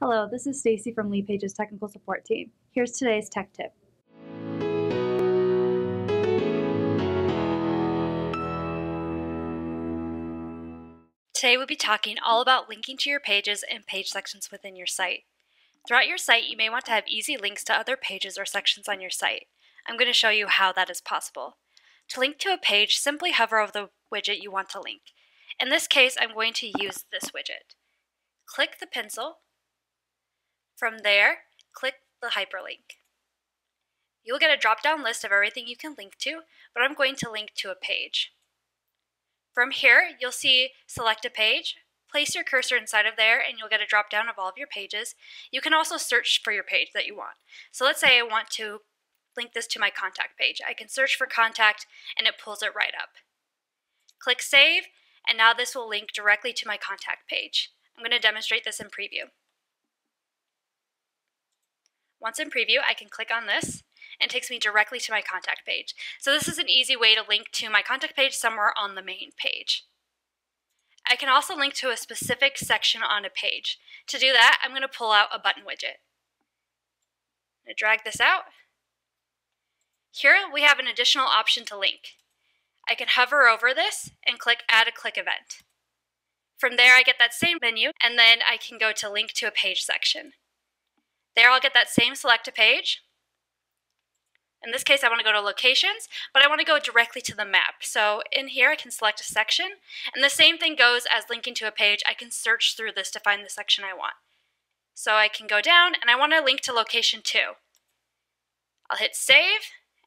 Hello, this is Staci from Leadpages technical support team. Here's today's tech tip. Today we'll be talking all about linking to your pages and page sections within your site. Throughout your site, you may want to have easy links to other pages or sections on your site. I'm going to show you how that is possible. To link to a page, simply hover over the widget you want to link. In this case, I'm going to use this widget. Click the pencil from there, click the hyperlink. You'll get a drop-down list of everything you can link to, but I'm going to link to a page. From here, you'll see select a page, place your cursor inside of there, and you'll get a drop-down of all of your pages. You can also search for your page that you want. So let's say I want to link this to my contact page. I can search for contact and it pulls it right up. Click save, and now this will link directly to my contact page. I'm going to demonstrate this in preview. Once in preview, I can click on this and takes me directly to my contact page. So this is an easy way to link to my contact page somewhere on the main page. I can also link to a specific section on a page. To do that, I'm going to pull out a button widget. I'm going to drag this out. Here we have an additional option to link. I can hover over this and click Add a Click Event. From there, I get that same menu, and then I can go to Link to a Page section. There I'll get that same select a page. In this case, I want to go to locations, but I want to go directly to the map. So in here, I can select a section, and the same thing goes as linking to a page. I can search through this to find the section I want. So I can go down, and I want to link to location 2. I'll hit save,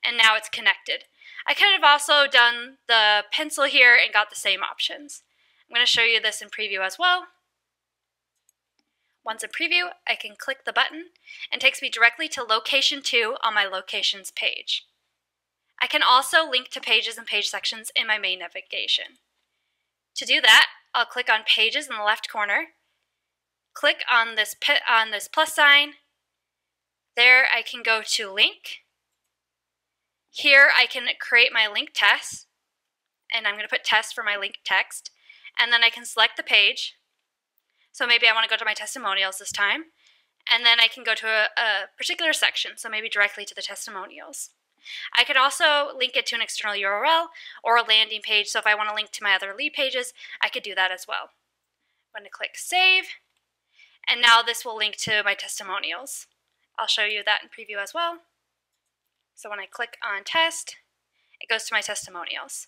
and now it's connected. I could have also done the pencil here and got the same options. I'm going to show you this in preview as well. Once a preview, I can click the button and takes me directly to location 2 on my locations page. I can also link to pages and page sections in my main navigation. To do that, I'll click on pages in the left corner, click on this, on this plus sign, there I can go to link. Here I can create my link test, and I'm going to put test for my link text, and then I can select the page, so maybe I want to go to my testimonials this time. And then I can go to a, a particular section, so maybe directly to the testimonials. I could also link it to an external URL or a landing page, so if I want to link to my other lead pages, I could do that as well. I'm going to click Save, and now this will link to my testimonials. I'll show you that in preview as well. So when I click on Test, it goes to my testimonials.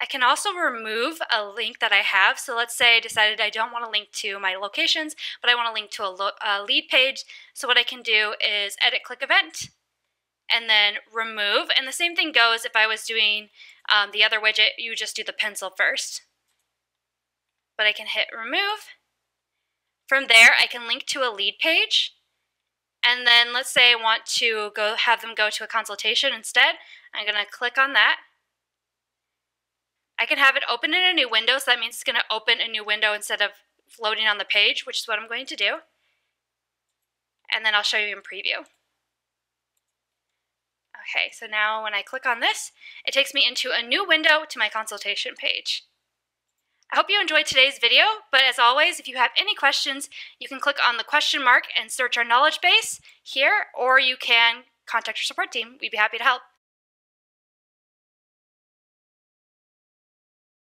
I can also remove a link that I have. So let's say I decided I don't want to link to my locations, but I want to link to a, a lead page. So what I can do is edit click event and then remove. And the same thing goes if I was doing um, the other widget, you just do the pencil first. But I can hit remove. From there, I can link to a lead page. And then let's say I want to go have them go to a consultation instead. I'm going to click on that. I can have it open in a new window, so that means it's going to open a new window instead of floating on the page, which is what I'm going to do. And then I'll show you in preview. Okay, so now when I click on this, it takes me into a new window to my consultation page. I hope you enjoyed today's video, but as always, if you have any questions, you can click on the question mark and search our knowledge base here, or you can contact your support team. We'd be happy to help.